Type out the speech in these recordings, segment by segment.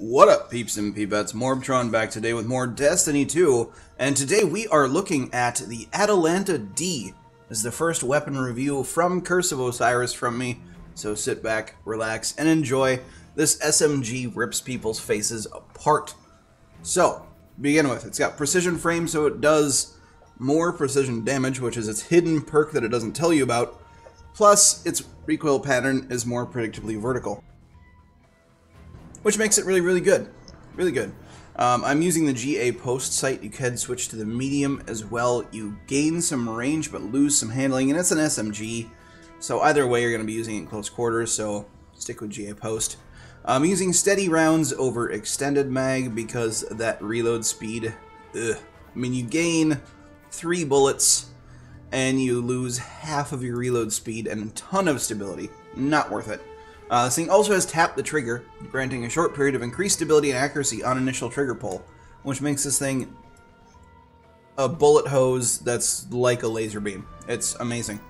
What up, peeps and peepettes? Morbtron back today with more Destiny 2, and today we are looking at the Atalanta D. This is the first weapon review from Curse of Osiris from me, so sit back, relax, and enjoy. This SMG rips people's faces apart. So, begin with, it's got precision frame, so it does more precision damage, which is its hidden perk that it doesn't tell you about, plus its recoil pattern is more predictably vertical which makes it really, really good. Really good. Um, I'm using the GA post sight. You can switch to the medium as well. You gain some range but lose some handling, and it's an SMG. So either way, you're going to be using it in close quarters, so stick with GA post. I'm using steady rounds over extended mag because that reload speed, ugh. I mean, you gain three bullets and you lose half of your reload speed and a ton of stability. Not worth it. Uh, this thing also has tap the trigger, granting a short period of increased stability and accuracy on initial trigger pull, which makes this thing a bullet hose that's like a laser beam. It's amazing.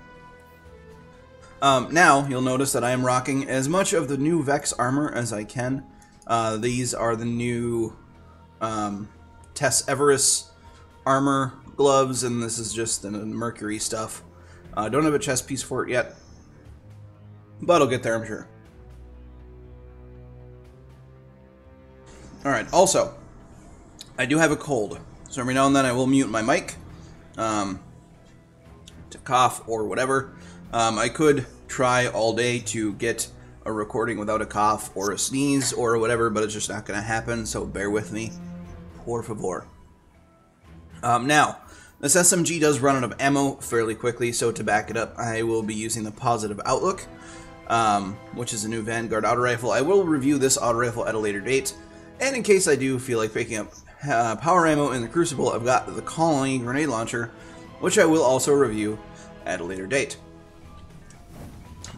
Um, now, you'll notice that I am rocking as much of the new Vex armor as I can. Uh, these are the new um, Tesseract armor gloves, and this is just the Mercury stuff. I uh, don't have a chest piece for it yet, but I'll get there, I'm sure. Alright, also, I do have a cold, so every now and then I will mute my mic um, to cough or whatever. Um, I could try all day to get a recording without a cough or a sneeze or whatever, but it's just not going to happen, so bear with me. Por favor. Um, now, this SMG does run out of ammo fairly quickly, so to back it up, I will be using the Positive Outlook, um, which is a new Vanguard auto rifle. I will review this auto rifle at a later date. And in case I do feel like picking up uh, power ammo in the Crucible, I've got the Colony grenade launcher, which I will also review at a later date.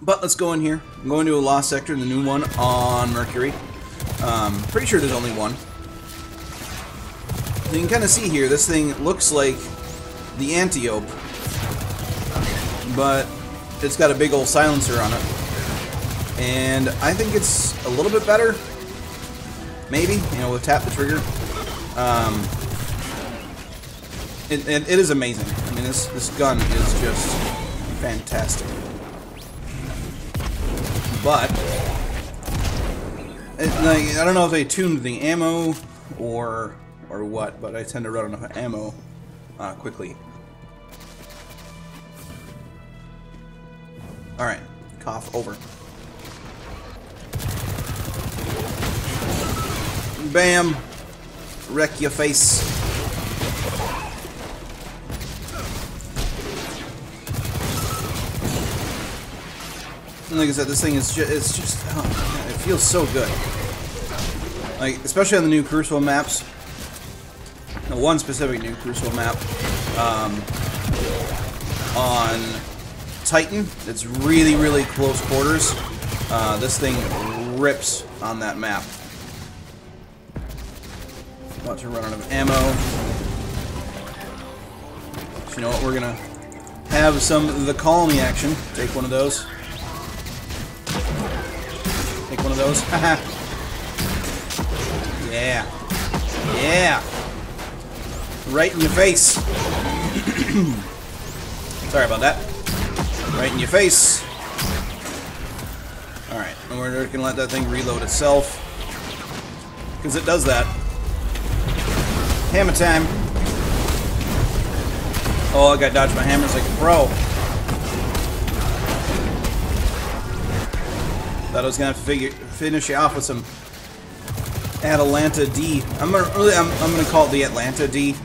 But let's go in here. I'm going to a Lost Sector, the new one on Mercury. Um, pretty sure there's only one. You can kind of see here, this thing looks like the Antiope, but it's got a big old silencer on it. And I think it's a little bit better maybe, you know, with tap the trigger. Um, it, it, it is amazing. I mean, this, this gun is just fantastic. But, it, like, I don't know if they tuned the ammo or or what, but I tend to run out of ammo uh, quickly. Alright, cough over. Bam. Wreck your face. And like I said, this thing is just, it's just, oh, it feels so good. Like, especially on the new Crucible maps. The one specific new Crucible map. Um, on Titan, it's really, really close quarters. Uh, this thing rips on that map. About to run out of ammo. So you know what, we're gonna have some the colony action. Take one of those. Take one of those. yeah. Yeah. Right in your face. Sorry about that. Right in your face. Alright, and we're gonna let that thing reload itself. Because it does that. Hammer time. Oh, I gotta dodge my hammers like a pro. Thought I was gonna figure, finish you off with some Atalanta D. I'm gonna really, I'm, I'm gonna call it the Atlanta D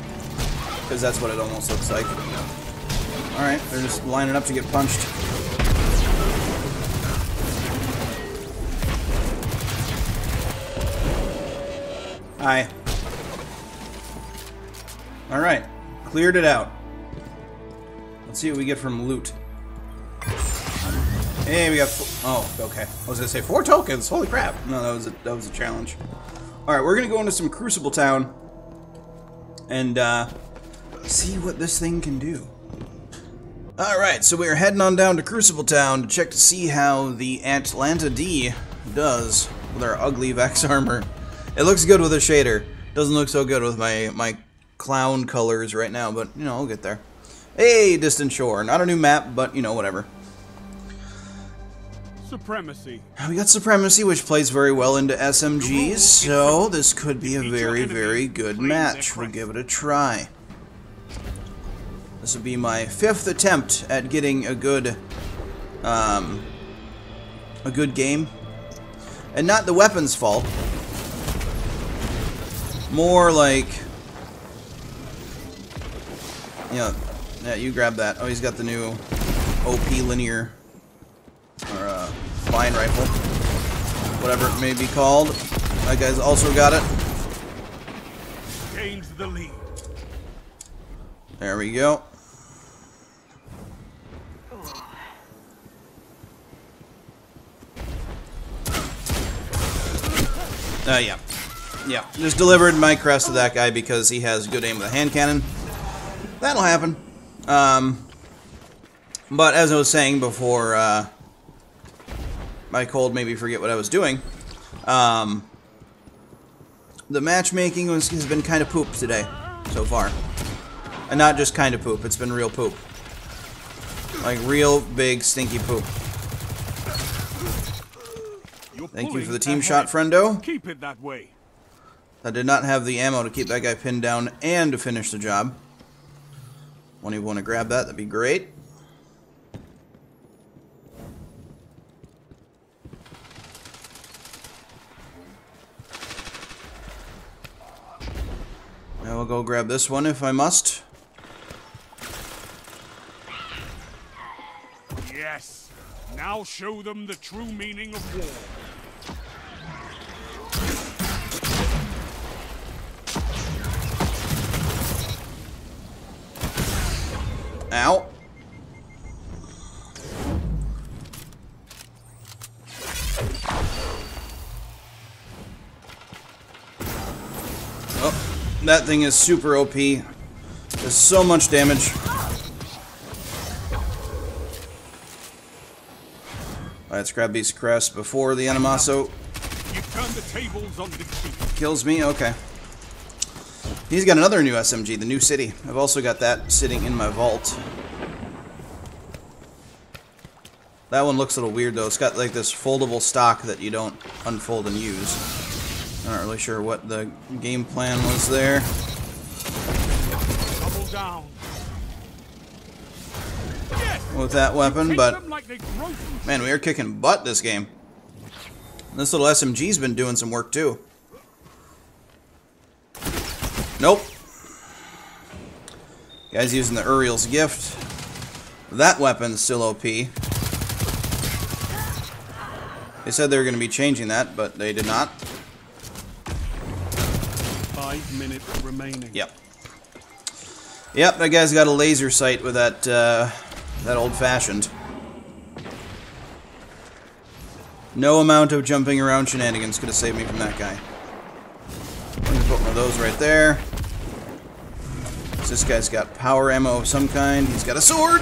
because that's what it almost looks like. All right, they're just lining up to get punched. Hi. Alright. Cleared it out. Let's see what we get from loot. Hey, we got... Oh, okay. I was gonna say four tokens. Holy crap. No, that was a, that was a challenge. Alright, we're gonna go into some Crucible Town and uh, see what this thing can do. Alright, so we're heading on down to Crucible Town to check to see how the Atlanta D does with our ugly Vex armor. it looks good with a shader. Doesn't look so good with my my clown colors right now, but you know, I'll get there. Hey, Distant Shore. Not a new map, but you know, whatever. Supremacy. We got Supremacy, which plays very well into SMGs, so this could be a very, very good match. We'll give it a try. This will be my fifth attempt at getting a good, um, a good game. And not the weapon's fault. More like, yeah, yeah, you grab that. Oh, he's got the new OP linear or uh, fine rifle, whatever it may be called. That guy's also got it. Gains the lead. There we go. Uh, yeah. Yeah. Just delivered my crest to that guy because he has good aim with a hand cannon. That'll happen. Um, but as I was saying before, uh, my cold made me forget what I was doing. Um, the matchmaking was, has been kind of poop today, so far. And not just kind of poop, it's been real poop. Like real big stinky poop. You're Thank you for the team shot, friendo. Keep it that way. I did not have the ammo to keep that guy pinned down and to finish the job. One of you want to grab that, that'd be great. I will go grab this one if I must. Yes. Now show them the true meaning of war. Ow. Oh, that thing is super OP. Does so much damage. Alright, Let's grab these crests before the Animaso You turn the tables on defeat. kills me. Okay. He's got another new SMG, the New City. I've also got that sitting in my vault. That one looks a little weird though. It's got like this foldable stock that you don't unfold and use. I'm not really sure what the game plan was there. Double down. With that weapon, but them like they grow from man, we are kicking butt this game. This little SMG's been doing some work too. Nope. Guy's using the Uriel's gift. That weapon's still OP. They said they were going to be changing that, but they did not. Five minutes remaining. Yep. Yep, that guy's got a laser sight with that, uh, that old-fashioned. No amount of jumping around shenanigans could have saved me from that guy. Those right there. This guy's got power ammo of some kind. He's got a sword!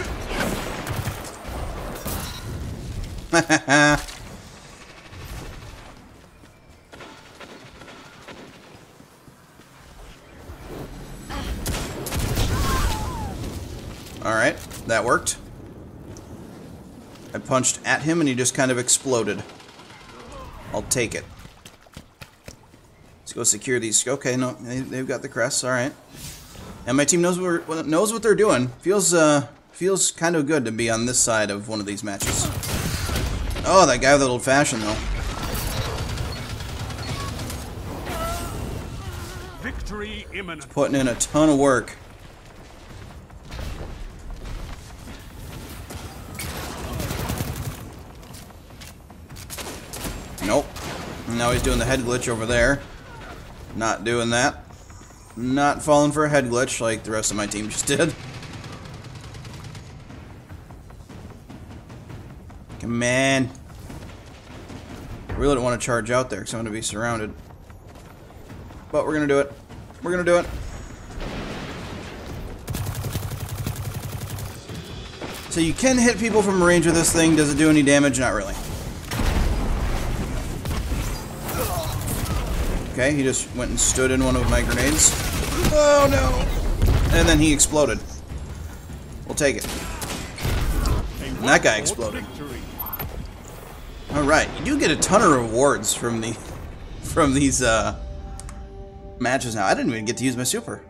Alright, that worked. I punched at him and he just kind of exploded. I'll take it. Let's go secure these. Okay, no, they, they've got the crests. All right, and my team knows what knows what they're doing. Feels uh feels kind of good to be on this side of one of these matches. Oh, that guy with the old fashioned though. Victory imminent. Putting in a ton of work. Nope. Now he's doing the head glitch over there. Not doing that. Not falling for a head glitch like the rest of my team just did. Come on. I really don't want to charge out there because I'm going to be surrounded. But we're going to do it. We're going to do it. So you can hit people from range with this thing. Does it do any damage? Not really. Okay, he just went and stood in one of my grenades. Oh no! And then he exploded. We'll take it. And that guy exploded. Alright, you do get a ton of rewards from the from these uh, matches now. I didn't even get to use my super.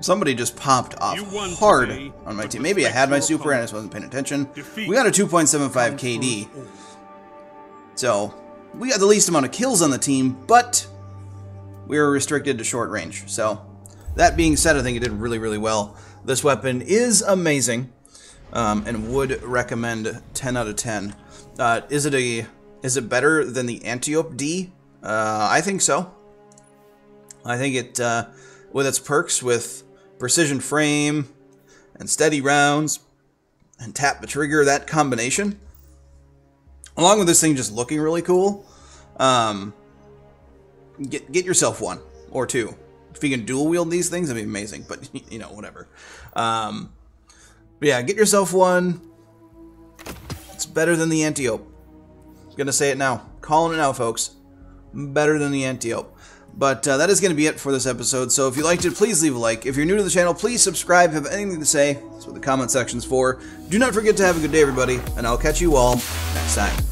Somebody just popped off hard today, on my team. Maybe I had my super and I just wasn't paying attention. We got a 2.75 KD. So, we got the least amount of kills on the team, but we were restricted to short range. So, that being said, I think it did really, really well. This weapon is amazing um, and would recommend 10 out of 10. Uh, is it a is it better than the Antiope D? Uh, I think so. I think it, uh, with its perks with precision frame and steady rounds and tap the trigger, that combination, along with this thing just looking really cool, um, get, get yourself one or two. If you can dual wield these things, that'd be amazing, but, you know, whatever. Um, but yeah, get yourself one. It's better than the Antiope. I'm gonna say it now. Calling it now, folks. Better than the Antiope. But uh, that is going to be it for this episode. So if you liked it, please leave a like. If you're new to the channel, please subscribe. If you have anything to say, that's what the comment section's for. Do not forget to have a good day, everybody, and I'll catch you all next time.